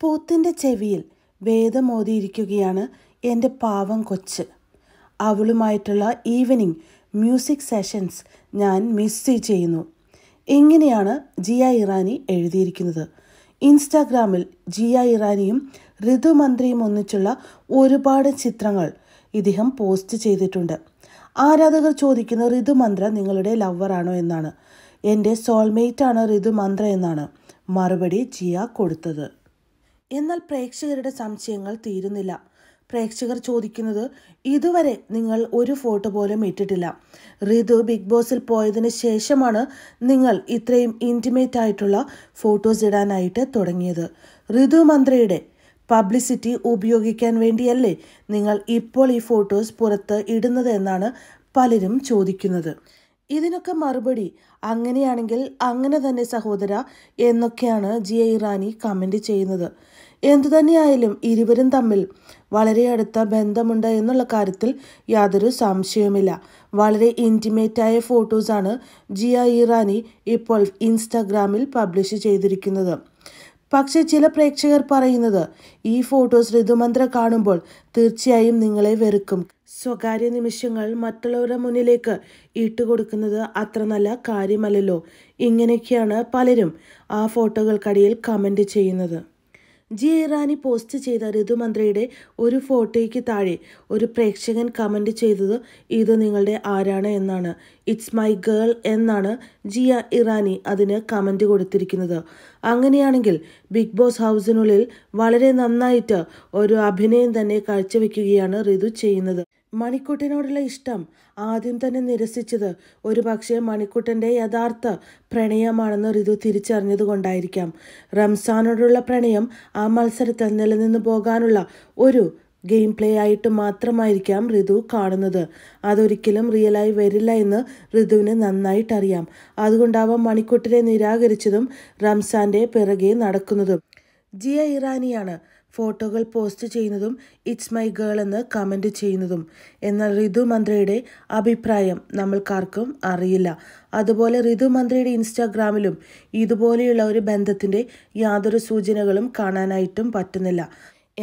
പോത്തിന്റെ ചെവിയിൽ വേദമോതിയിരിക്കുകയാണ് എന്റെ പാവം കൊച്ച്. അവളുമായിട്ടുള്ള ഈവനിങ് മ്യൂസിക് സെഷൻസ് ഞാൻ മിസ് ചെയ്യുന്നു. ഇങ്ങനെയാണ് ജിയ ഇറാനി എഴുതിയിരിക്കുന്നത്? ഇൻസ്റ്റാഗ്രാമിൽ ജിയ ഇറാനിയും ഋതുമന്ത്രിയും ഒന്നിച്ചുള്ള ഒരുപാട് ചിത്രങ്ങൾ ഇദ്ദേഹം പോസ്റ്റ് ചെയ്തിട്ടുണ്ട്. ആരാധകർ ചോദിക്കുന്ന ഋതുമന്ത്ര നിങ്ങളുടെ ലവറാണോ എന്നാണ്. എന്റെ സോൾമേറ്റ് ആണ് ഋതുമന്ത്ര എന്നാണ് മറുപടി ജിയ കൊടുത്തത്. എന്നാൽ പ്രേക്ഷകരുടെ സംശയങ്ങൾ തീരുന്നില്ല. പ്രേക്ഷകർ ചോദിക്കുന്നത് ഇതുവരെ നിങ്ങൾ ഒരു ഫോട്ടോ പോലും ഇട്ടിട്ടില്ല. ഋതു ബിഗ് ബോസിൽ പോയതിന് ശേഷമാണ് നിങ്ങൾ ഇത്രയും ഇന്റിമേറ്റ് ആയിട്ടുള്ള ഫോട്ടോസ് ഇടാനായിട്ട് തുടങ്ങിയത്. ഋതു മന്ത്രിയുടെ പബ്ലിസിറ്റി ഉപയോഗിക്കാൻ വേണ്ടിയല്ലേ നിങ്ങൾ ഇപ്പോൾ ഈ ഫോട്ടോസ് പുറത്ത് ഇടുന്നത് എന്നാണ് പലരും ചോദിക്കുന്നത്. ഇതിനൊക്കെ മറുപടി അങ്ങനെയാണെങ്കിൽ അങ്ങനെ തന്നെ സഹോദര എന്നൊക്കെയാണ് ജിയ ഇറാനി കമന്റ് ചെയ്യുന്നത്. എന്തുതന്നെയായാലും ഇരുവരും തമ്മിൽ വളരെ അടുത്ത ബന്ധമുണ്ട് എന്നുള്ള കാര്യത്തിൽ യാതൊരു സംശയവുമില്ല. വളരെ ഇന്റിമേറ്റായ ഫോട്ടോസാണ് ജിയ ഇറാനി ഇപ്പോൾ ഇൻസ്റ്റാഗ്രാമിൽ പബ്ലിഷ് ചെയ്തിരിക്കുന്നത്. പക്ഷേ ചില പ്രേക്ഷകർ പറയുന്നത് ഈ ഫോട്ടോസ് ഋതുമന്ത്ര കാണുമ്പോൾ തീർച്ചയായും നിങ്ങളെ വെറുക്കും. സ്വകാര്യ നിമിഷങ്ങൾ മറ്റുള്ളവരുടെ മുന്നിലേക്ക് ഇട്ടുകൊടുക്കുന്നത് അത്ര നല്ല കാര്യമല്ലല്ലോ. ഇങ്ങനെയൊക്കെയാണ് പലരും ആ ഫോട്ടോകൾക്കടിയിൽ കമന്റ് ചെയ്യുന്നത്. ജി ഇറാനി പോസ്റ്റ് ചെയ്ത ഋതുമന്ത്രിയുടെ ഒരു ഫോട്ടോയ്ക്ക് താഴെ ഒരു പ്രേക്ഷകൻ കമന്റ് ചെയ്തത് ഇത് നിങ്ങളുടെ ആരാണ് എന്നാണ്. ഇറ്റ്സ് മൈ ഗേൾ എന്നാണ് ജിയ ഇറാനി അതിന് കമന്റ് കൊടുത്തിരിക്കുന്നത്. അങ്ങനെയാണെങ്കിൽ ബിഗ് ബോസ് ഹൗസിനുള്ളിൽ വളരെ നന്നായിട്ട് ഒരു അഭിനയം തന്നെ കാഴ്ചവെക്കുകയാണ് ഋതു ചെയ്യുന്നത്. മണിക്കുട്ടനോടുള്ള ഇഷ്ടം ആദ്യം തന്നെ നിരസിച്ചത് ഒരു പക്ഷേ മണിക്കുട്ടന്റെ യഥാർത്ഥ പ്രണയമാണെന്ന് ഋതു തിരിച്ചറിഞ്ഞത് കൊണ്ടായിരിക്കാം. റംസാനോടുള്ള പ്രണയം ആ മത്സരത്തിൽ നിലനിന്ന് പോകാനുള്ള ഒരു ഗെയിം പ്ലേ ആയിട്ട് മാത്രമായിരിക്കാം ഋതു കാണുന്നത്. അതൊരിക്കലും റിയലായി വരില്ല എന്ന് ഋതുവിന് നന്നായിട്ടറിയാം. അതുകൊണ്ടാവാം മണിക്കുട്ടനെ നിരാകരിച്ചതും റംസാന്റെ പിറകെ നടക്കുന്നതും. ജിയ ഇറാനിയാണ് ഫോട്ടോകൾ പോസ്റ്റ് ചെയ്യുന്നതും ഇറ്റ്സ് മൈ ഗേൾ എന്ന് കമന്റ് ചെയ്യുന്നതും. എന്നാൽ ഋതു മന്ത്രിയുടെ അഭിപ്രായം നമ്മൾക്കാർക്കും അറിയില്ല. അതുപോലെ ഋതു മന്ത്രിയുടെ ഇൻസ്റ്റാഗ്രാമിലും ഇതുപോലെയുള്ള ഒരു ബന്ധത്തിന്റെ യാതൊരു സൂചനകളും കാണാനായിട്ടും പറ്റുന്നില്ല.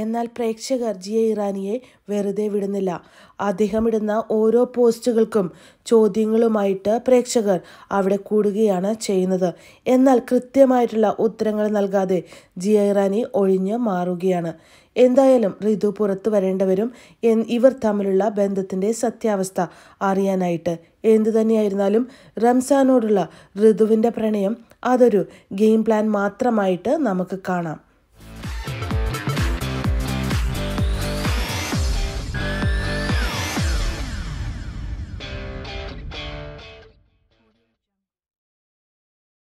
എന്നാൽ പ്രേക്ഷകർ ജിയ ഇറാനിയെ വെറുതെ വിടുന്നില്ല. അദ്ദേഹം ഇടുന്ന ഓരോ പോസ്റ്റുകൾക്കും ചോദ്യങ്ങളുമായിട്ട് പ്രേക്ഷകർ അവിടെ കൂടുകയാണ് ചെയ്യുന്നത്. എന്നാൽ കൃത്യമായിട്ടുള്ള ഉത്തരങ്ങൾ നൽകാതെ ജിയ ഇറാനി ഒഴിഞ്ഞ് മാറുകയാണ്. എന്തായാലും ഋതു പുറത്തു വരേണ്ടവരും ഇവർ തമ്മിലുള്ള ബന്ധത്തിന്റെ സത്യാവസ്ഥ അറിയാനായിട്ട് എന്തു തന്നെയായിരുന്നാലും റംസാനോടുള്ള ഋതുവിന്റെ പ്രണയം അതൊരു ഗെയിം പ്ലാൻ മാത്രമായിട്ട് നമുക്ക് കാണാം.